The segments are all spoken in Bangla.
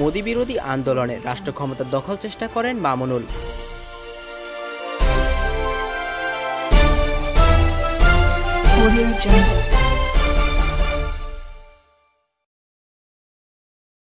মোদি বিরোধী আন্দোলনে রাষ্ট্র ক্ষমতা দখল চেষ্টা করেন মামুনুল।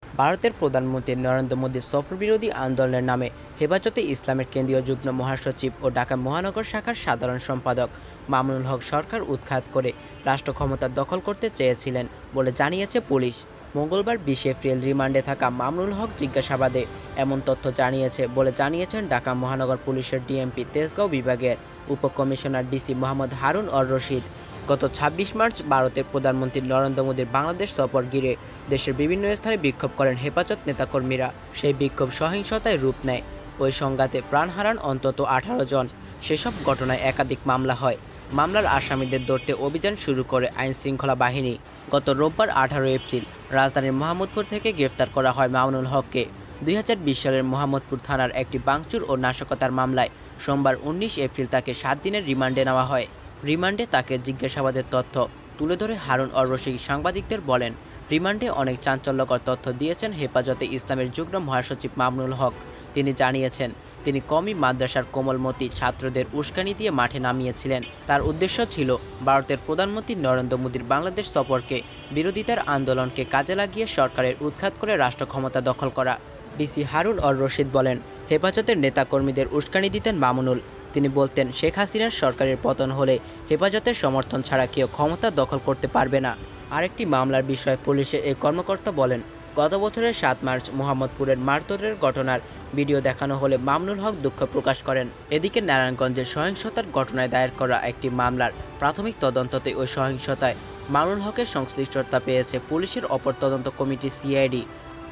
ভারতের প্রধানমন্ত্রী নরেন্দ্র মোদীর সফর বিরোধী আন্দোলনের নামে হেফাজতে ইসলামের কেন্দ্রীয় যুগ্ম মহাসচিব ও ঢাকা মহানগর শাখার সাধারণ সম্পাদক মামুনুল হক সরকার উৎখাত করে রাষ্ট্র ক্ষমতা দখল করতে চেয়েছিলেন বলে জানিয়েছে পুলিশ। মঙ্গলবার বিশ এপ্রিল রিমান্ডে থাকা মামুনুল হক জিজ্ঞাসাবাদে এমন তথ্য জানিয়েছে বলে জানিয়েছেন ঢাকা মহানগর পুলিশের ডিএমপি তেজগাঁও বিভাগের উপকমিশনার ডিসি মোহাম্মদ হারুন অর রশিদ। গত ২৬ মার্চ ভারতের প্রধানমন্ত্রী নরেন্দ্র মোদীর বাংলাদেশ সফর ঘিরে দেশের বিভিন্ন স্থানে বিক্ষোভ করেন হেফাজত নেতাকর্মীরা। সেই বিক্ষোভ সহিংসতায় রূপ নেয়। ওই সংঘাতে প্রাণ হারান অন্তত আঠারো জন। সেসব ঘটনায় একাধিক মামলা হয়। মামলার আসামিদের ধরতে অভিযান শুরু করে আইন শৃঙ্খলা বাহিনী। গত রোববার আঠারো এপ্রিল রাজধানীর মোহাম্মদপুর থেকে গ্রেফতার করা হয় মামুনুল হককে। দুই হাজার বিশ সালের মোহাম্মদপুর থানার একটি বাংচুর ও নাশকতার মামলায় সোমবার উনিশ এপ্রিল তাকে সাত দিনের রিমান্ডে নেওয়া হয়। রিমান্ডে তাকে জিজ্ঞাসাবাদের তথ্য তুলে ধরে হারুন অর রশিদ সাংবাদিকদের বলেন, রিমান্ডে অনেক চাঞ্চল্যকর তথ্য দিয়েছেন হেফাজতে ইসলামের যুগ্ম মহাসচিব মামুনুল হক। তিনি জানিয়েছেন তিনি কমি মাদ্রাসার কোমলমতি ছাত্রদের উস্কানি দিয়ে মাঠে নামিয়েছিলেন। তার উদ্দেশ্য ছিল ভারতের প্রধানমন্ত্রী নরেন্দ্র মোদীর বাংলাদেশ সফরকে বিরোধিতার আন্দোলনকে কাজে লাগিয়ে সরকারের উৎখাত করে রাষ্ট্র ক্ষমতা দখল করা। ডিসি হারুন অর রশিদ বলেন, হেফাজতের নেতাকর্মীদের উস্কানি দিতেন মামুনুল। তিনি বলতেন, শেখ হাসিনার সরকারের পতন হলে হেফাজতের সমর্থন ছাড়া কেউ ক্ষমতা দখল করতে পারবে না। আরেকটি মামলার বিষয়ে পুলিশের এই কর্মকর্তা বলেন গত বছরের সাত মার্চ মোহাম্মদপুরের মারধরের ঘটনার ভিডিও দেখানো হলে মামনুল হক দুঃখ প্রকাশ করেন। এদিকে নারায়ণগঞ্জের সহিংসতার ঘটনায় দায়ের করা একটি মামলার প্রাথমিক তদন্ততে ওই সহিংসতায় মামুনুল হকের সংশ্লিষ্টতা পেয়েছে পুলিশের অপর তদন্ত কমিটি সিআইডি।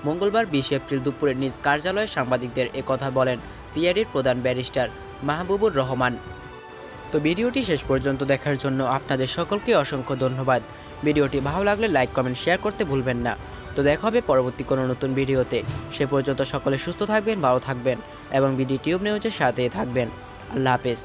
মঙ্গলবার বিশ এপ্রিল দুপুরে নিজ কার্যালয়ে সাংবাদিকদের কথা বলেন সিআইডির প্রধান ব্যারিস্টার মাহবুবুর রহমান। তো ভিডিওটি শেষ পর্যন্ত দেখার জন্য আপনাদের সকলকে অসংখ্য ধন্যবাদ। ভিডিওটি ভালো লাগলে লাইক, কমেন্ট, শেয়ার করতে ভুলবেন না। তো দেখা হবে পরবর্তী কোনো নতুন ভিডিওতে। সে পর্যন্ত সকলে সুস্থ থাকবেন, ভালো থাকবেন এবং বিডি টিউব নিউজের সাথে থাকবেন। আল্লাহ হাফেজ।